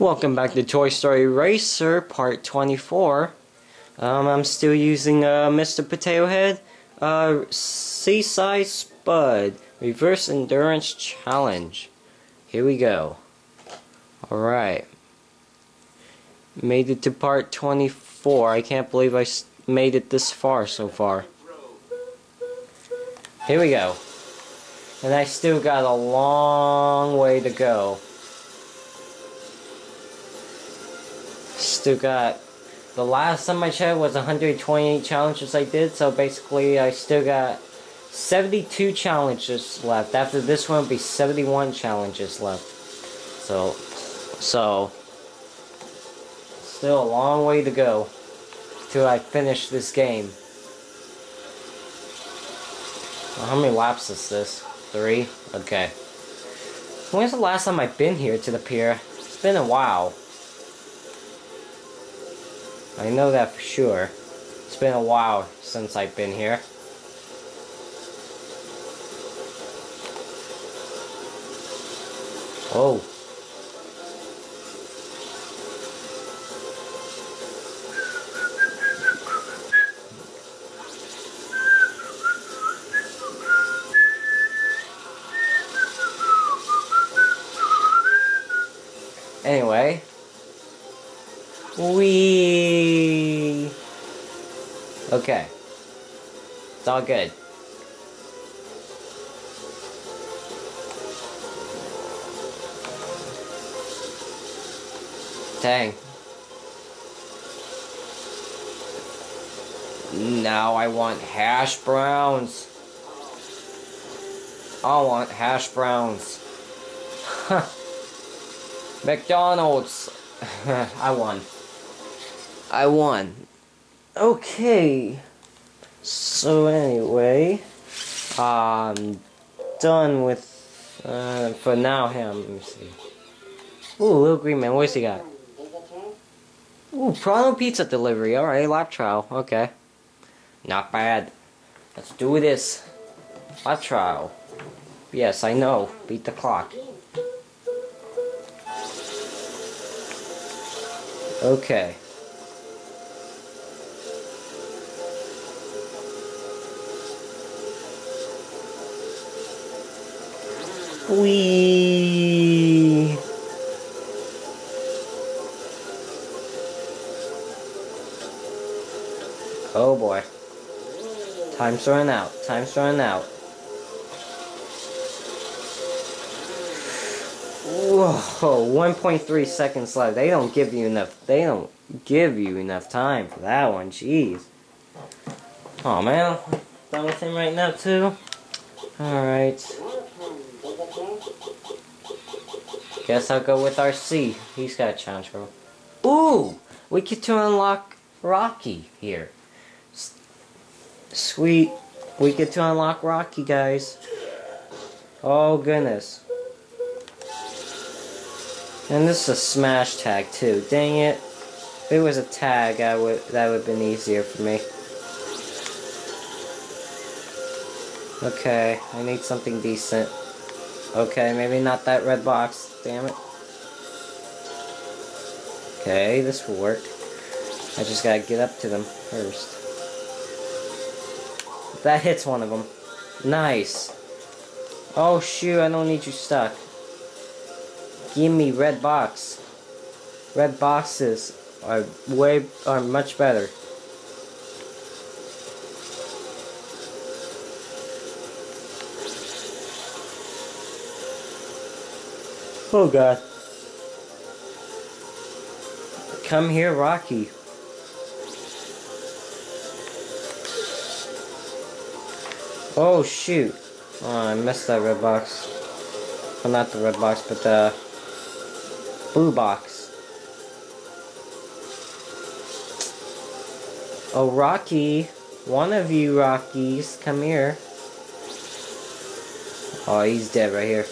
Welcome back to Toy Story Racer Part 24. Um, I'm still using uh, Mr. Potato Head uh, Seaside Spud Reverse Endurance Challenge. Here we go. Alright. Made it to part 24. I can't believe I made it this far so far. Here we go. And I still got a long way to go. Still got the last time I checked was 128 challenges I did, so basically I still got 72 challenges left. After this one, will be 71 challenges left. So, so, still a long way to go till I finish this game. How many laps is this? Three? Okay. When's the last time I've been here to the pier? It's been a while. I know that for sure. It's been a while since I've been here. Oh. It's all good. Dang. Now I want hash browns. I want hash browns. McDonald's. I won. I won. Okay. So anyway, I'm done with, uh, for now him. Let me see. Ooh, little green man, what's he got? Ooh, Prano Pizza delivery. Alright, lap trial. Okay. Not bad. Let's do this. Lap trial. Yes, I know. Beat the clock. Okay. Wee. Oh boy. Time's running out. Time's running out. Whoa, 1.3 seconds left. They don't give you enough. They don't give you enough time for that one. Jeez. Oh man, done with him right now too. All right. Guess I'll go with RC. He's got a challenge for. Ooh, we get to unlock Rocky here. Sweet, we get to unlock Rocky, guys. Oh goodness. And this is a smash tag too. Dang it. If it was a tag, I would that would have been easier for me. Okay, I need something decent. Okay, maybe not that red box. Damn it. Okay, this will work. I just gotta get up to them first. That hits one of them. Nice. Oh shoot, I don't need you stuck. Give me red box. Red boxes are way are much better. Oh god. Come here, Rocky. Oh shoot. Oh, I missed that red box. Well, not the red box, but the blue box. Oh, Rocky. One of you Rockies, come here. Oh, he's dead right here.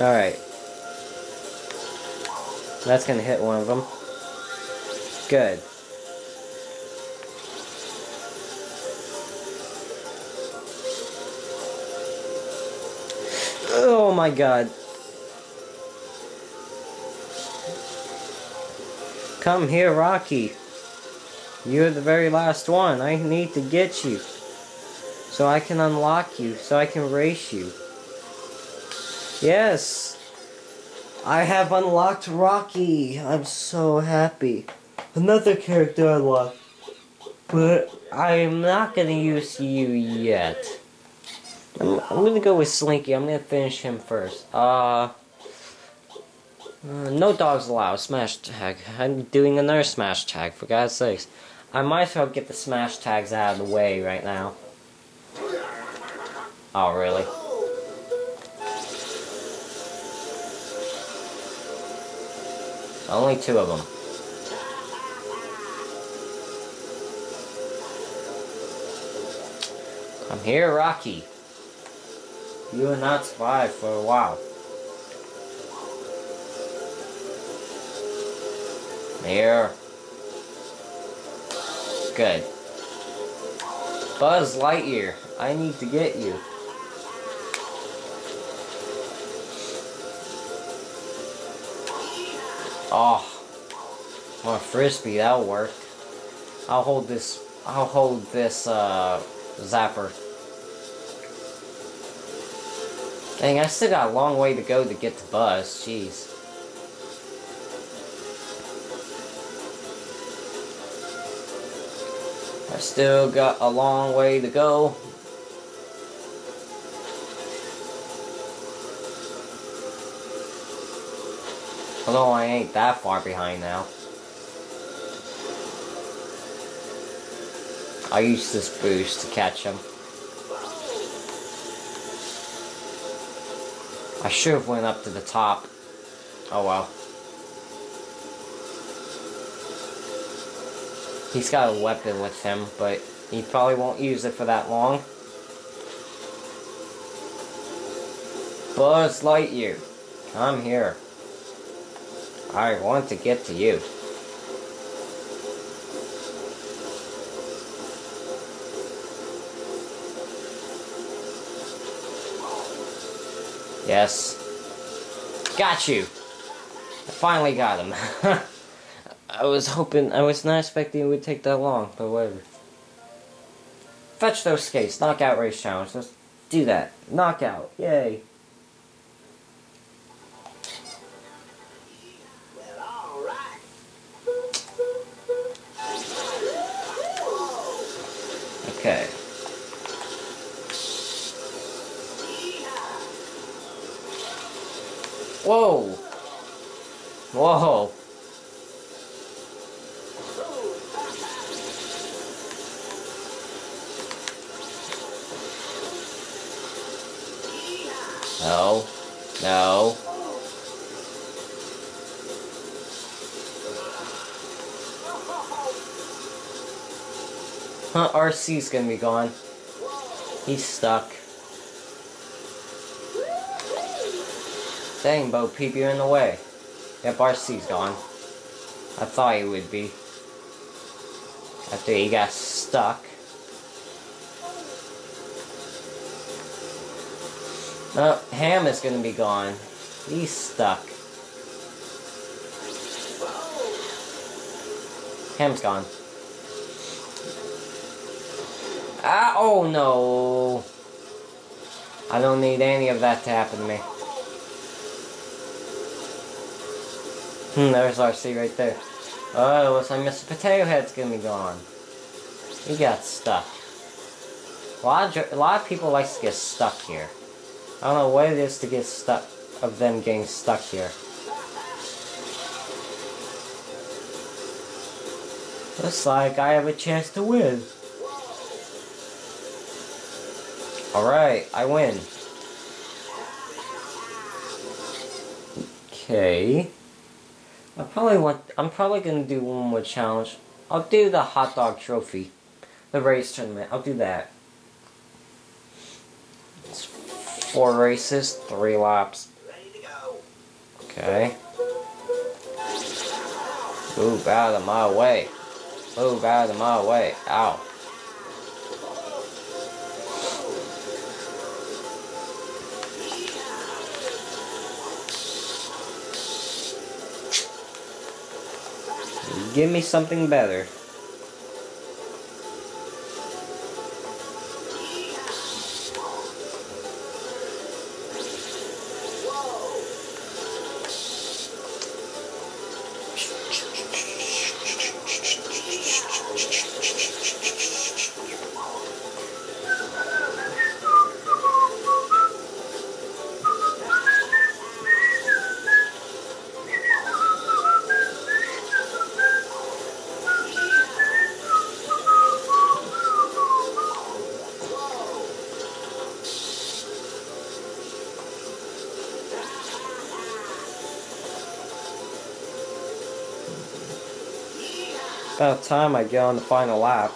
Alright. That's gonna hit one of them. Good. Oh my god. Come here, Rocky. You're the very last one. I need to get you. So I can unlock you. So I can race you. Yes. I have unlocked Rocky. I'm so happy. Another character I unlocked. But I'm not gonna use you yet. I'm, I'm gonna go with Slinky. I'm gonna finish him first. Uh, uh, no dogs allowed. Smash tag. I'm doing another smash tag, for God's sakes. I might as well get the smash tags out of the way right now. Oh, really? Only two of them. Come here, Rocky. You will not survive for a while. Here. Good. Buzz Lightyear, I need to get you. Oh, more frisbee, that'll work. I'll hold this, I'll hold this, uh, zapper. Dang, I still got a long way to go to get to Buzz, jeez. I still got a long way to go. Although I ain't that far behind now. I use this boost to catch him. I should have went up to the top. Oh well. He's got a weapon with him, but he probably won't use it for that long. Buzz Lightyear, come here. I want to get to you. Yes. Got you. I finally got him. I was hoping, I was not expecting it would take that long, but whatever. Fetch those skates. Knockout race challenge. Let's do that. Knockout. Yay. No. No. Huh, RC's gonna be gone. He's stuck. Dang, Bo Peep, you're in the way. Yep, RC's gone. I thought he would be. After he got stuck. Oh, Hamm is gonna be gone. He's stuck. Hamm's gone. Ah, oh no. I don't need any of that to happen to me. Hmm, there's RC right there. Oh, looks like Mr. Potato Head's gonna be gone. He got stuck. A lot of, a lot of people like to get stuck here. I don't know what it is to get stuck, of them getting stuck here. Looks like I have a chance to win. Alright, I win. Okay. I probably want I'm probably gonna do one more challenge. I'll do the hot dog trophy. The race tournament. I'll do that. It's four races, three laps. Okay. Move out of my way. Move out of my way. Ow. Give me something better. About time I get on the final lap.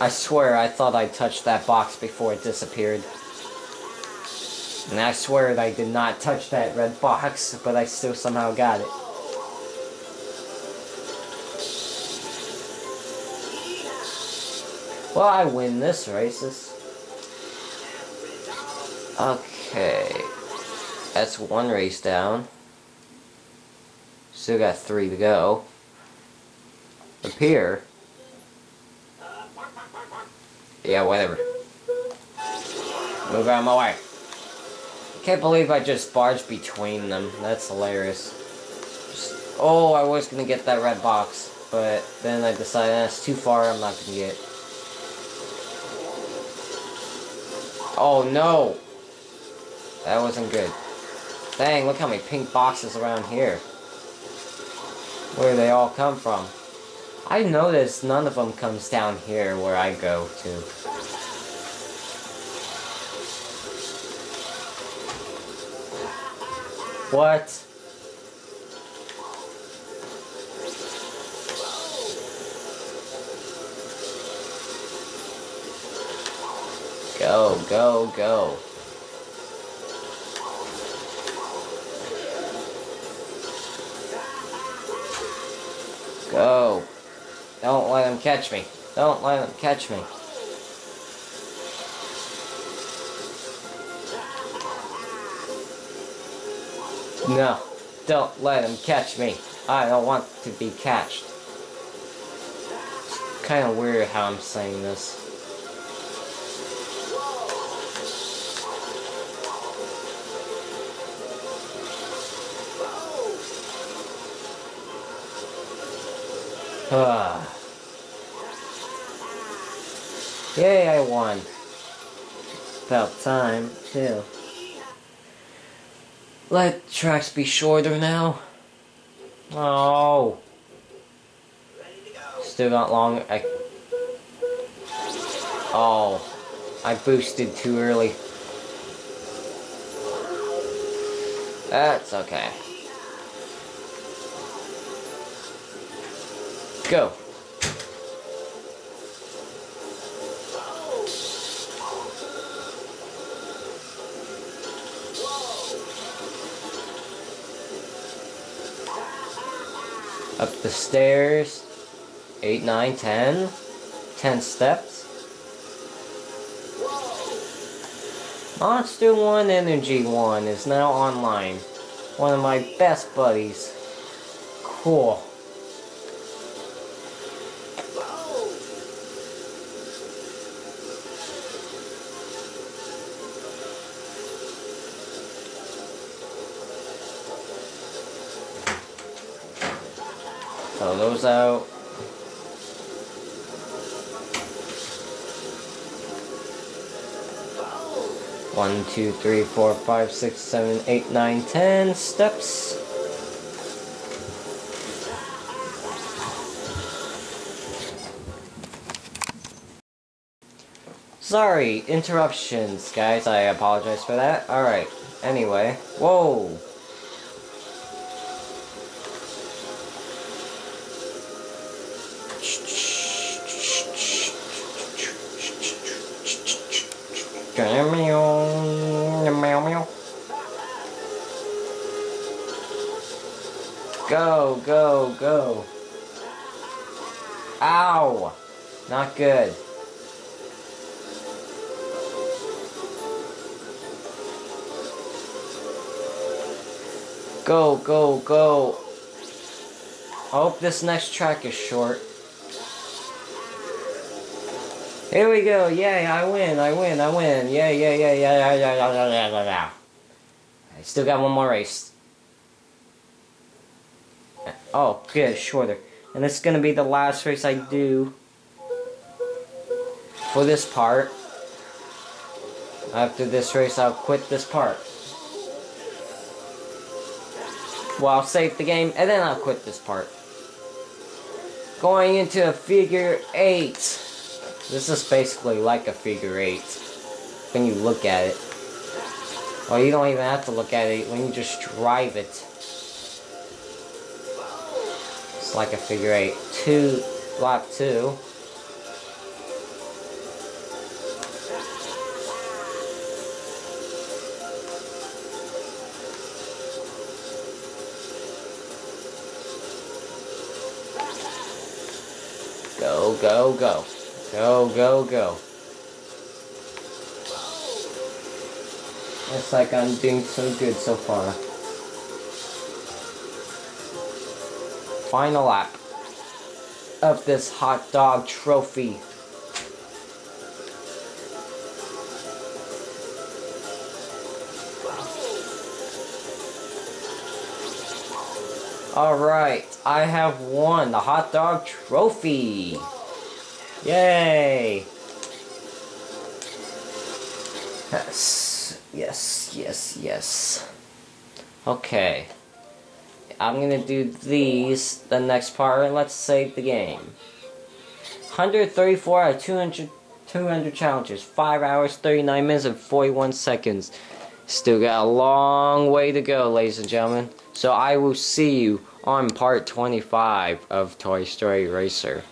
I swear I thought I touched that box before it disappeared. And I swear I did not touch that red box, but I still somehow got it. Well, I win this race. Okay. That's one race down. Still got three to go. Up here. Yeah, whatever. Move out of my way. Can't believe I just barged between them. That's hilarious. Just, oh, I was gonna get that red box, but then I decided that's too far, I'm not gonna get. Oh no! That wasn't good. Dang, look how many pink boxes around here. Where do they all come from. I noticed none of them comes down here where I go to. What? Go, go, go. Go. Don't let them catch me. Don't let them catch me. No. Don't let them catch me. I don't want to be catched. Kind of weird how I'm saying this. Ah. Yay, I won. About time, too. Let tracks be shorter now. Oh. Still not long. I. Oh. I boosted too early. That's okay. Go. Up the stairs. Eight, nine, ten. Ten steps. Monster 1 Energy 1 is now online. One of my best buddies. Cool. Throw those out. One, two, three, four, five, six, seven, eight, nine, ten steps. Sorry, interruptions, guys. I apologize for that. Alright, anyway. Whoa! Meow, meow, meow. Go, go, go. Ow! Not good. Go, go, go. Hope this next track is short. Here we go. Yay, I win, I win, I win. Yeah, yeah, yeah, yeah, yeah, yeah, yeah, yeah, yeah, yeah. I still got one more race. Oh, good, shorter. And it's gonna be the last race I do for this part. After this race, I'll quit this part. Well, I'll save the game, and then I'll quit this part. Going into figure eight. This is basically like a figure eight. When you look at it. Well, you don't even have to look at it when you just drive it. It's like a figure eight. Two, lap two. Go, go, go. Go, go, go. It's like I'm doing so good so far. Final lap of this hot dog trophy. Alright, I have won the hot dog trophy. Yay! Yes, yes, yes, yes. Okay. I'm gonna do these, the next part, and let's save the game. 134 out of 200, 200 challenges. 5 hours, 39 minutes, and 41 seconds. Still got a long way to go, ladies and gentlemen. So I will see you on part 25 of Toy Story Racer.